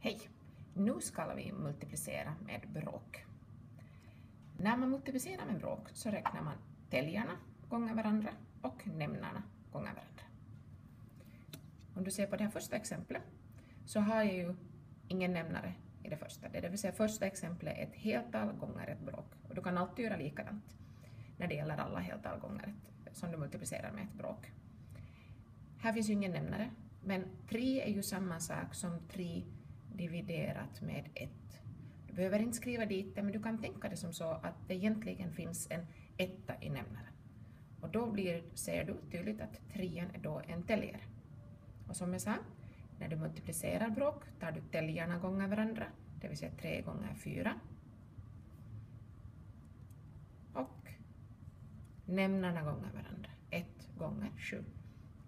Hej! Nu ska vi multiplicera med bråk. När man multiplicerar med bråk så räknar man täljarna gånger varandra och nämnarna gånger varandra. Om du ser på det här första exemplet så har jag ju ingen nämnare i det första. Det vill säga första exemplet är ett heltal gånger ett bråk. Och du kan alltid göra likadant när det gäller alla heltal gånger ett, som du multiplicerar med ett bråk. Här finns ju ingen nämnare, men 3 är ju samma sak som 3 dividerat med 1. Du behöver inte skriva dit det, men du kan tänka det som så att det egentligen finns en etta i nämnaren. Och då blir, ser du tydligt att 3 är då en täljare. Och som jag sa, när du multiplicerar bråk tar du täljarna gånger varandra, det vill säga 3 gånger 4. Och nämnarna gånger varandra, 1 gånger 7.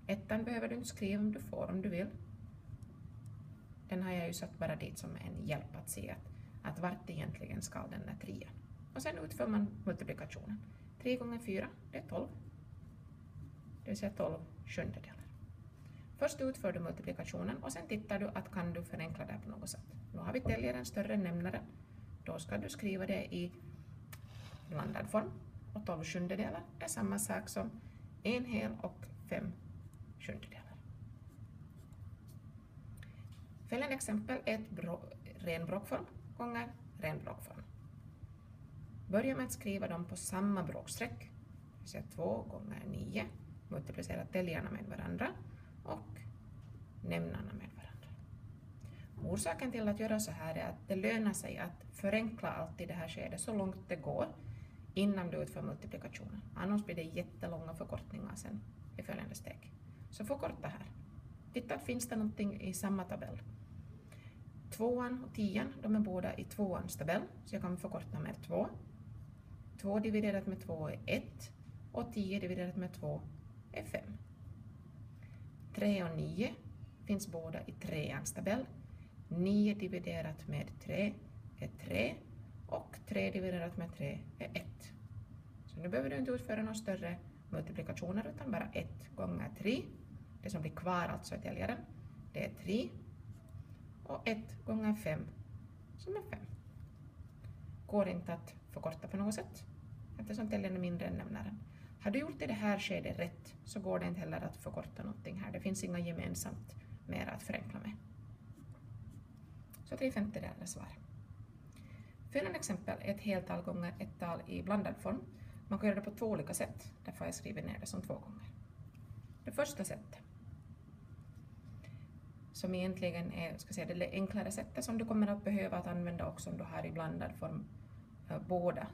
Ettan behöver du inte skriva om du får om du vill. Den har jag ju satt bara dit som en hjälp att se att, att vart egentligen ska den där trean. Och sen utför man multiplikationen. 3 gånger 4, det är 12. Det vill säga 12 sjundedelar. Först utför du multiplikationen och sen tittar du att kan du förenkla det på något sätt. Nu har vi täljaren större än nämnaren. Då ska du skriva det i blandad form. Och 12 sjundedelar är samma sak som en hel och fem sjundedelar. Följande exempel är ett bro, ren bråkform gånger ren bråkform. Börja med att skriva dem på samma bråksträck, det vill säga 2 gånger 9, multiplicera täljarna med varandra och nämnarna med varandra. Orsaken till att göra så här är att det lönar sig att förenkla allt i det här skedet så långt det går innan du utför multiplikationen. Annars blir det jättelånga förkortningar sen i följande steg. Så förkorta här. Titta, finns det någonting i samma tabell? Tvåan och tian, de är båda i tvåans tabell, så jag kan förkorta med 2. 2 dividerat med 2 är 1 och 10 dividerat med 2 är 5. 3 och 9 finns båda i treans tabell. 9 dividerat med 3 är 3 och 3 dividerat med 3 är 1. Så nu behöver du inte utföra några större multiplikationer utan bara 1 gånger 3. Det som blir kvar alltså i täljaren, det är 3 och 1 gånger 5 som är 5. Går inte att förkorta på något sätt eftersom täljaren är mindre än nämnaren. Har du gjort i det här skedet rätt så går det inte heller att förkorta någonting här. Det finns inga gemensamt mer att förenkla med. Så 3 femtedelar är svar. Följande exempel är ett heltal gånger ett tal i blandad form. Man kan göra det på två olika sätt, därför har jag skrivit ner det som två gånger. Det första sättet som egentligen är ska säga, det enklare sättet som du kommer att behöva att använda också om du har i blandad form eh, båda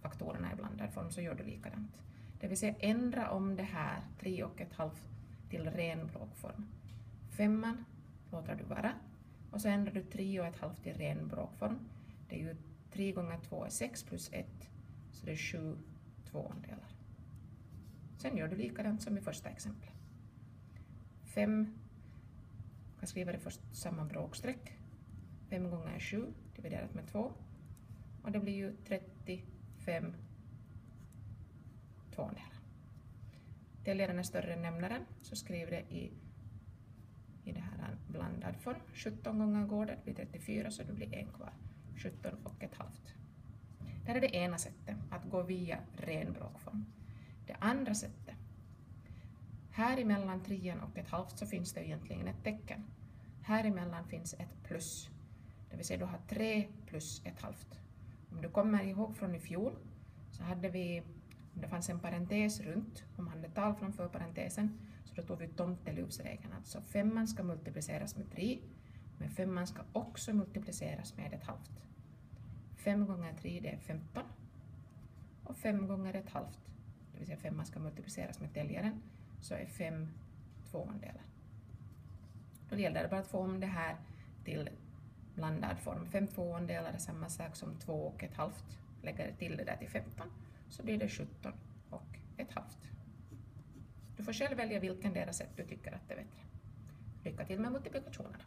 faktorerna i blandad form så gör du likadant. Det vill säga ändra om det här 3 och ett halvt till ren bråkform. Femman låter du vara och så ändrar du 3 och ett halvt till ren bråkform. Det är ju 3 gånger 2 är 6 plus 1 så det är 7 tvåandelar. Sen gör du likadant som i första exemplet. 5 jag kan skriva det först samma bråkstreck, 5 gånger 7 dividerat med 2. Och det blir ju 35 tvåandelar. Delledaren är större än nämnaren, så skriv det i, i det här blandad form. 17 gånger går det, blir 34 så det blir en kvar. 17 och ett halvt. Det här är det ena sättet, att gå via ren bråkform. Det andra sättet här emellan trean och ett halvt så finns det egentligen ett tecken. Här emellan finns ett plus, det vill säga du har tre plus ett halvt. Om du kommer ihåg från i fjol så hade vi, om det fanns en parentes runt, om man hade tal framför parentesen, så då tog vi tomteluvsregeln, alltså femman ska multipliceras med tre, men femman ska också multipliceras med ett halvt. Fem gånger tre det är 15 och fem gånger ett halvt, det vill säga femman ska multipliceras med täljaren, så är 5 tvåandelar. Då gäller det bara att få om det här till blandad form. 5 tvåandelar är samma sak som 2 och ett halvt. Lägger till det där till 15 så blir det 17 och ett halvt. Du får själv välja vilken deras sätt du tycker att det är bättre. Lycka till med multiplikationerna.